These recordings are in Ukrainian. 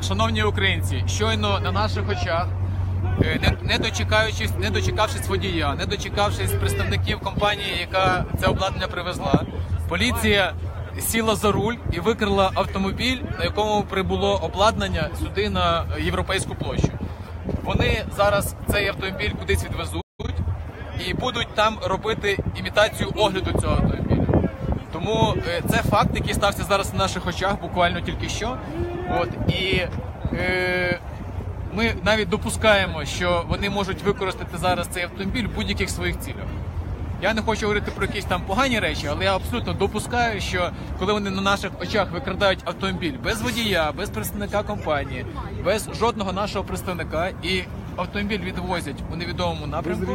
Шановні українці, щойно на наших очах, е, не, не дочекаючись, не дочекавшись водія, не дочекавшись представників компанії, яка це обладнання привезла, поліція сіла за руль і викрила автомобіль, на якому прибуло обладнання сюди на європейську площу. Вони зараз цей автомобіль кудись відвезуть і будуть там робити імітацію огляду цього автомобіля. Тому е, це факт, який стався зараз на наших очах, буквально тільки що. От і е, ми навіть допускаємо, що вони можуть використати зараз цей автомобіль в будь-яких своїх цілях. Я не хочу говорити про якісь там погані речі, але я абсолютно допускаю, що коли вони на наших очах викрадають автомобіль без водія, без представника компанії, без жодного нашого представника і автомобіль відвозять у невідомому напрямку.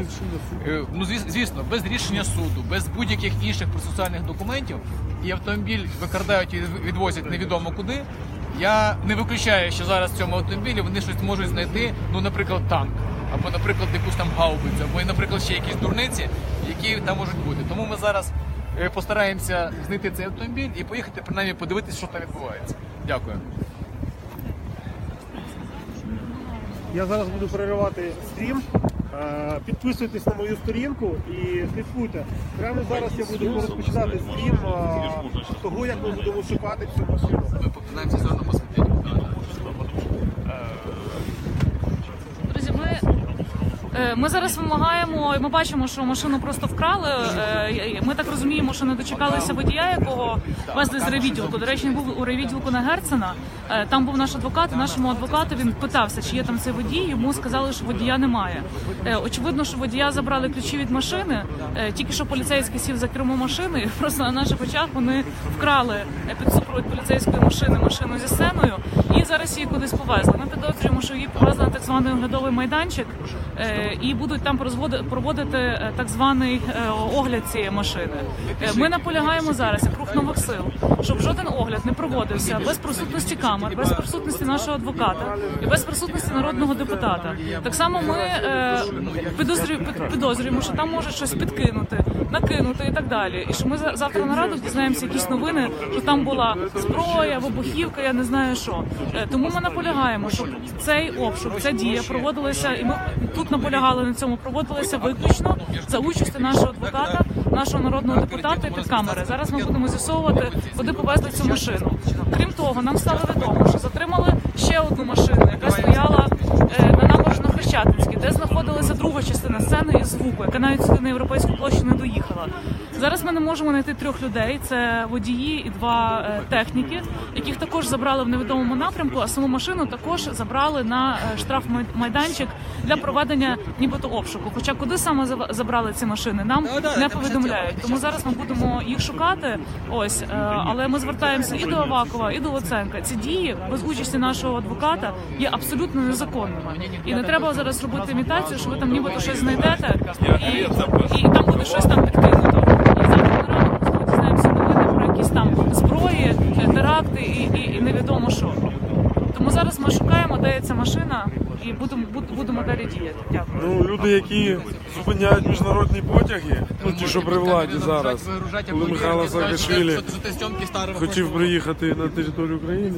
Е, Ну звіс- звісно, без рішення суду, без будь-яких інших процесуальних документів, і автомобіль викрадають і відвозять невідомо куди. Я не виключаю, що зараз в цьому автомобілі вони щось можуть знайти, ну, наприклад, танк, або, наприклад, якусь там гаубицю, або, наприклад, ще якісь дурниці, які там можуть бути. Тому ми зараз е, постараємося знайти цей автомобіль і поїхати принаймні подивитися, що там відбувається. Дякую. Я зараз буду переривати стрім. Е, Підписуйтесь на мою сторінку і слідкуйте. Прямо зараз я буду розпочинати стрім е, того, як ми будемо шукати цю Ми попитаємося зону посвятити. Друзі, ми, е, ми зараз вимагаємо, ми бачимо, що машину просто вкрали. Е, Ми так розуміємо, що не дочекалися водія, якого везли з райвідділку. До речі, він був у райвідділку на Герцена. Е, Там був наш адвокат, нашому адвокату він питався, чи є там цей водій. Йому сказали, що водія немає. Е, Очевидно, що водія забрали ключі від машини. Е, Тільки що поліцейський сів за кермо машини, просто на наших очах вони вкрали е, під супровід поліцейської машини машину зі сценою і зараз її кудись повезли. Ми підозрюємо, що її повезли на так званий оглядовий майданчик е, і будуть там проводити е, так званий е, огляд цієї машини. Е, Ми наполягаємо зараз, як рух нових сил, щоб жоден огляд не проводився без присутності камер, без присутності нашого адвоката і без присутності народного депутата. Так само ми е, підозрюємо, що там може щось підкинути, накинути і так далі. І що ми за- завтра на раду дізнаємося якісь новини, що там була зброя, вибухівка, я не знаю що. Е, Тому ми наполягаємо, щоб цей обшук, ця дія проводилася, і ми тут наполягали на цьому, проводилися виключно за участі нашого адвоката, нашого народного депутата і під камери. Зараз ми будемо з'ясовувати, куди повезли цю машину. Крім того, нам стало відомо, що затримали ще одну машину, яка стояла е, на набережно Хрещатинській, де знаходилася друга частина сцени і звуку, яка навіть сюди на європейську площу не доїхала. Зараз ми не можемо знайти трьох людей: це водії і два е, техніки, яких також забрали в невідомому напрямку. А саму машину також забрали на е, штрафмайданчик для проведення нібито обшуку. Хоча куди саме забрали ці машини, нам не повідомляють. Тому зараз ми будемо їх шукати. Ось, е, але ми звертаємося і до Авакова, і до Луценка. Ці дії без участі нашого адвоката є абсолютно незаконними. І не треба зараз робити імітацію, що ви там нібито щось знайдете, і, і там буде щось там підкинуто. І завтра на ранок просто дізнаємося новини про якісь там зброї, теракти і, і, і невідомо що. Тому зараз ми шукаємо, де є ця машина, і будемо буд- будемо далі діяти. Дякую. Ну, люди, які зупиняють міжнародні потяги, ну ті, що при владі зараз, коли Михайло Саакашвілі хотів приїхати на територію України,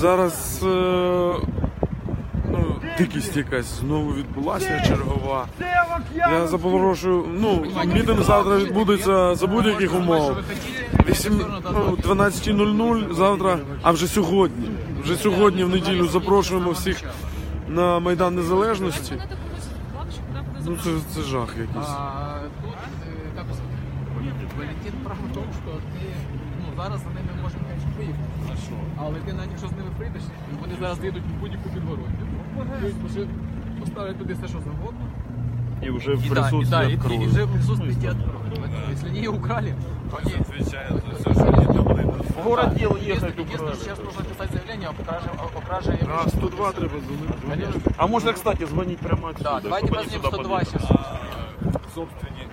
зараз е, дикість якась знову відбулася чергова. Я запрошую, ну, мітинг завтра відбудеться за будь-яких умов. Вісім- ну, 12.00 завтра, а вже сьогодні. Вже сьогодні в неділю запрошуємо всіх на Майдан Незалежності. Ну це, це жах якийсь. Сказать, Валентин прав в тому, що ти ну, зараз за ними можемо виїхати. Але ти навіть якщо з ними прийдеш, вони зараз їдуть в будь-яку підгородню. Можуть поставити туди все, що завгодно. И уже в присутствии да, и, откроют. уже в присутствии откроют. Если они ее украли, то они... В город дел ехать Если, украли. сейчас нужно писать заявление о краже, о краже А 102 треба. Конечно. А можно, кстати, звонить прямо отсюда. Да, давайте они позвоним сюда 102 подъехали. сейчас. собственник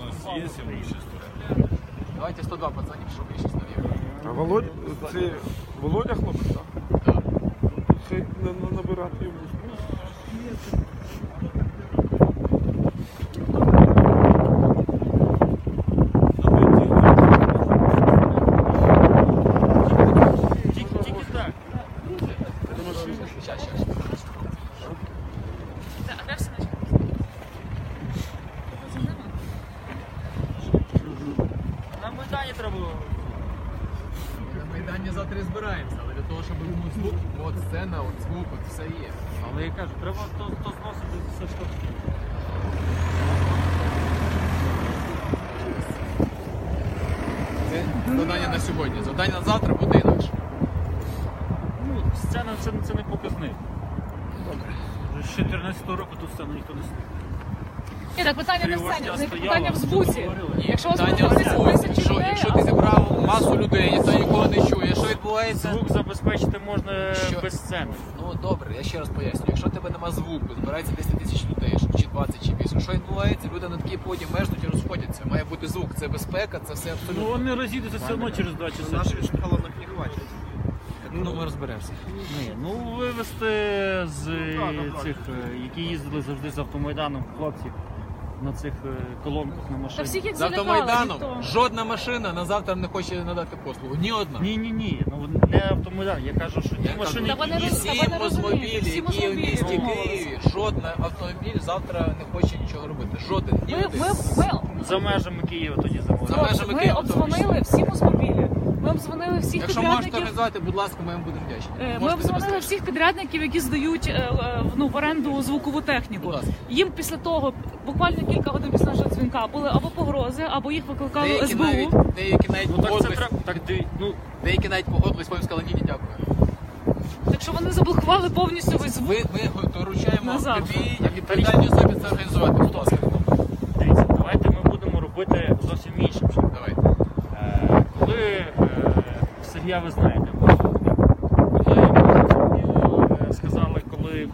у нас есть имущество? Давайте 102 позвоним, чтобы я сейчас наверх. А Володь, це Володя хлопець, так? Хай на- на- набирати йому. Щас, щас. Де- А де все наче? На Майдані треба. Майдані завтра збираємося, але для того, щоб був звук, от сцена, от звук, от все є. Але я кажу, треба то, то зносити все, що. Це завдання на сьогодні. Завдання на завтра буде інакше. Ну, сцена це, це не показник. Добре. З 14 року тут сцену ніхто не стоїть. Ні, так питання не в сцені, питання в звуці. Якщо у вас Питання буде в тисячі Якщо, людей, якщо ти зібрав масу людей, ніхто нікого не чує, що відбувається? Звук забезпечити можна Що? без сцени. Ну добре, я ще раз поясню. Якщо в тебе нема звуку, збирається 10 тисяч людей, чи 20 чи більше. Що відбувається? Люди на такій поді межнуть і розходяться. Має бути звук, це безпека, це все Ну абсолютно. вони розійдуться все одно через 2 часа. Наших шоколадок не хватит. Ну ми розберемося. Ні, ну вивезти з е, цих, е, які їздили завжди з автомайданом, хлопців на цих е, колонках на Та машині. всіх як З автомайданом жодна машина на завтра не хоче надати послугу. Ні одна. Ні, ні, ні, ну не автомайдан. Я кажу, що ті Я машини, Та вони роз- та всі вони розуміють, мозмобілі, всі які в місті. Києві, жоден автомобіль завтра не хоче нічого робити. Жоден. Ні Ми, один. ми, ми, За межами Києва тоді За межами ми Києва обдзвонили всі мозмобілі. Ми обдзвонили всіх Якщо можете підрядників. організувати, будь ласка, ми вам будемо вдячні. Е, Ми Можете забезпечити. всіх підрядників, які здають е, е, ну, в оренду звукову техніку. Ласка. Їм після того, буквально кілька годин після нашого дзвінка, були або погрози, або їх викликали Деякі СБУ. навіть, деякі навіть Ну так це погодились, треба. Так ти, ну, деякі навіть погодились, потім сказали, ні, ні, дякую. Так що вони заблокували повністю весь звук. Ми, ми доручаємо Назад. тобі як відповідальні особі це організувати. Будь ласка, дивіться, давайте ми будемо робити зовсім іншим. чином. давайте. Е, Коли е, Сергія ви знаєте, коли е, сказали, коли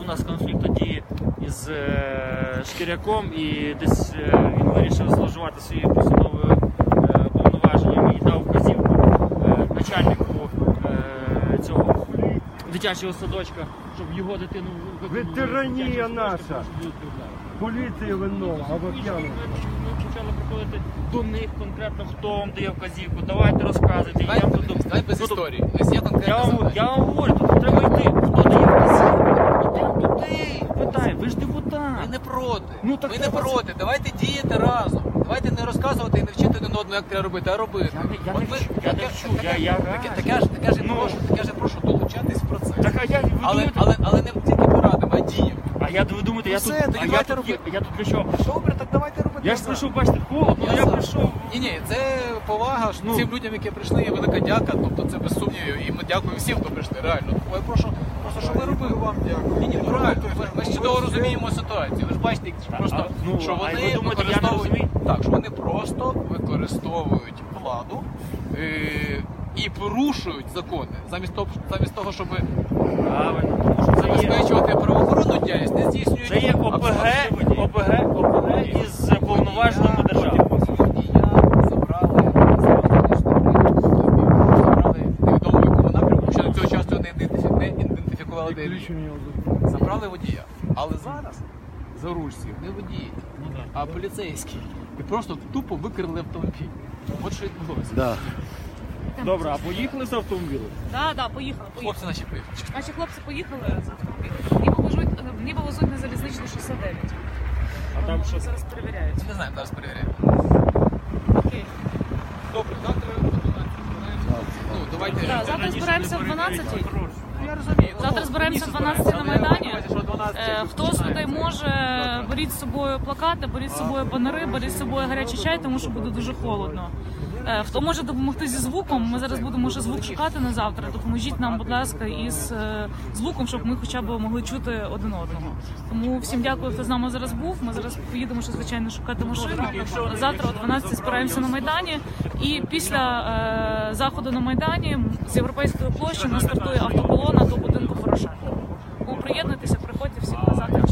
у нас конфлікт тоді із е, Шкіряком і десь е, він вирішив зловживати своєю посадовою повноваженнями і дав вказівку начальнику цього дитячого садочка, щоб його дитину викинули Ветеранія наша. Поліція винова, або п'яна. Почали приходити до них конкретно, хто вам дає вказівку. Давайте розказуйте. Давай, я буду- давай без буду- історії. Ось є Я вам, я вам говорю, тут треба йти. Хто дає вказівку? Ідемо туди. Питай, ви ж депутат. Ми не проти. Ну, так Ми не це- проти. Давайте діяти разом. Давайте не розказувати і не вчити один одного, як треба робити, а робити. Я не- вчу, я не вчу, таке- ж таке ж Ну. прошу, таке ж прошу долучатись в процес. Так, а я, Але, але, але не тільки порадимо, а діємо. А я, ви думаєте, я Ну, тут, все, тоді а я давайте тут, робити. я тут прийшов? Добре, так давайте робити. Я ж разом. прийшов, бачите, холодно, Я я сам. прийшов. Ні, ні, це повага ж Ну. цим людям, які прийшли, є велика дяка. Тобто це без сумнівів. І ми дякуємо всім, хто прийшли. Реально. Я прошу, просто щоб ви робили вам дякую. Ні, ні, ну реально. Ми, ми ж чудово розуміємо ситуацію. Ви ж бачите, просто а, ну, що а вони ви думаєте, я не використовують розумію? так, що вони просто використовують владу. Е- і порушують закони замість того, замість того, щоб Правильно, тому що це є, забезпечувати правоохоронну діяльність, не здійснюють це є ОПГ, ОПГ, ОПГ із повноваженими держави. Водія забрали забрали невідомо в якому напрямку, до цього часу не не ідентифікували де. Забрали водія. Але зараз за ручці не водій, а поліцейський. І просто тупо викрили автомобіль. От що відбулося. Добре, а поїхали з автомобілем? Так, так, поїхали, поїхали. Хлопці наші приїхали. Наші хлопці поїхали з автомобілем. Ніби везуть, ніби везуть на залізничну 69. А там що? Зараз перевіряють. Не знаємо, зараз перевіряємо. Окей. Добре, завтра о 12 збираємося. Ну, давайте. Так, завтра збираємося в 12 Я розумію. Завтра збираємося в 12 на Майдані. я маю на увазі, що о 12 Е, Хто з людей може, беріть з собою плакати, беріть з собою банери, беріть з собою гарячий чай, тому що буде дуже холодно. Е, хто може допомогти зі звуком? Ми зараз будемо вже звук шукати на завтра. Допоможіть нам, будь ласка, із е, звуком, щоб ми хоча б могли чути один одного. Тому всім дякую, хто з нами зараз був. Ми зараз поїдемо, що звичайно шукати машину. Завтра о 12 збираємося на майдані. І після е, заходу на майдані з європейської площі нас стартує автоколона до будинку Порошенка. Приєднуйтеся, приходьте всіх на завтра.